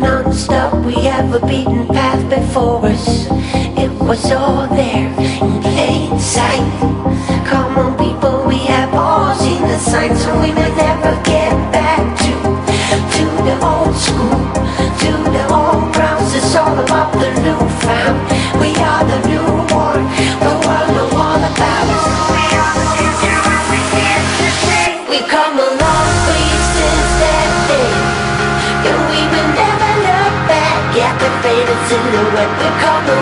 Non-stop we have a beaten path before us. It was all there in plain sight. Come on people, we have all seen the signs So we may never faded silhouette. We've come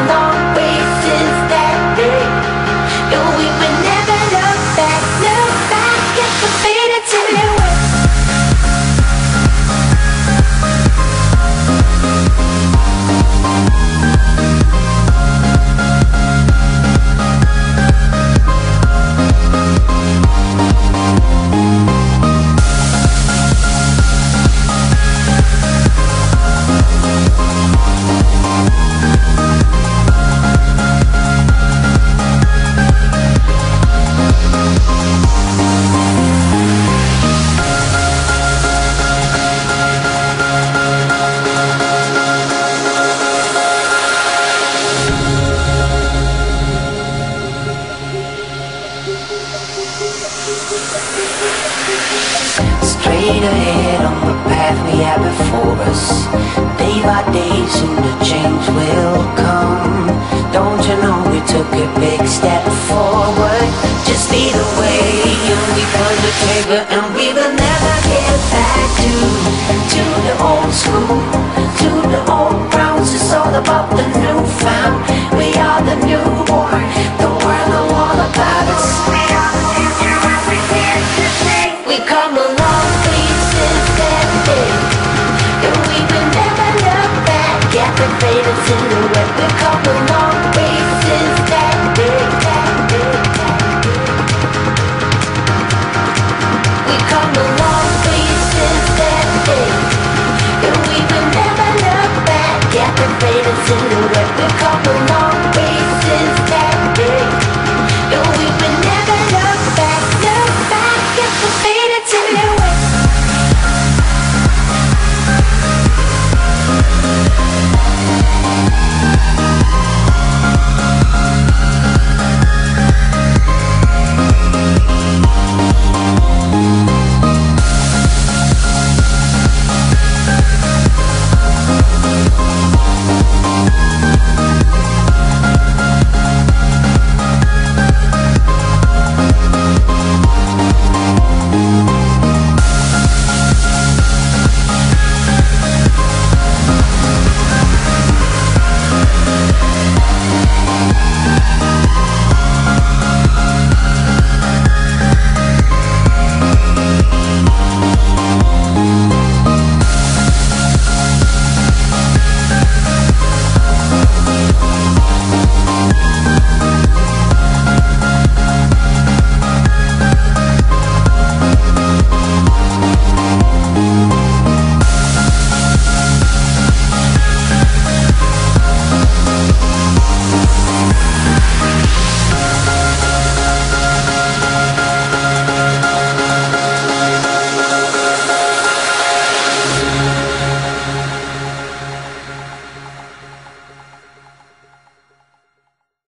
Ahead on the path we have before us. Day by day, soon the change will come. Don't you know we took a big step forward? Just lead the way, and we pulled the trigger, and we will never get back to to the old school, to the old grounds. It's all about the new at the faded